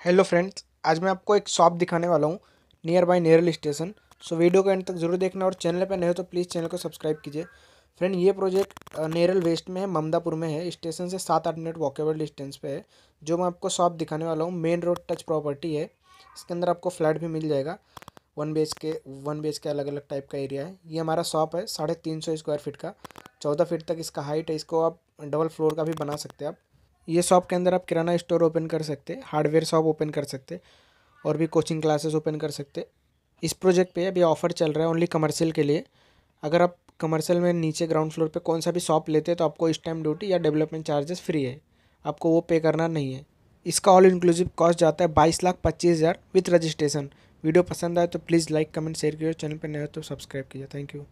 Hello friends, आज मैं आपको एक शॉप दिखाने वाला हूँ nearby Neral station so video को एंड तक ज़रूर देखना और चैनल पर नए हो तो प्लीज़ चैनल को सब्सक्राइब कीजिए। फ्रेंड ये प्रोजेक्ट नेरल वेस्ट में है ममदापुर में है। स्टेशन से सात आठ मिनट वॉकेबल डिस्टेंस पे है, जो मैं आपको शॉप दिखाने वाला हूँ। मेन रोड टच प्रॉपर्टी है। इसके अंदर आपको फ्लैट भी मिल जाएगा। One B K one B K अलग अलग टाइप का एरिया है। ये हमारा शॉप है, साढ़े तीन सौ स्क्वायर फीट का। चौदह फीट तक इसका हाइट है। इसको आप डबल फ्लोर का भी बना सकते हैं आप। ये शॉप के अंदर आप किराना स्टोर ओपन कर सकते हार्डवेयर शॉप ओपन कर सकते, और भी कोचिंग क्लासेस ओपन कर सकते। इस प्रोजेक्ट पे अभी ऑफ़र चल रहा है ओनली कमर्शियल के लिए। अगर आप कमर्शियल में नीचे ग्राउंड फ्लोर पे कौन सा भी शॉप लेते हैं तो आपको इस टाइम ड्यूटी या डेवलपमेंट चार्जेस फ्री है। आपको वो पे करना नहीं है। इसका ऑल इंक्लूसिव कॉस्ट जाता है बाईस लाख पच्चीस हज़ार विथ रजिस्ट्रेशन वीडियो पसंद आए तो प्लीज़ लाइक कमेंट शेयर कीजिए चैनल पर हो तो सब्सक्राइब कीजिए। Thank you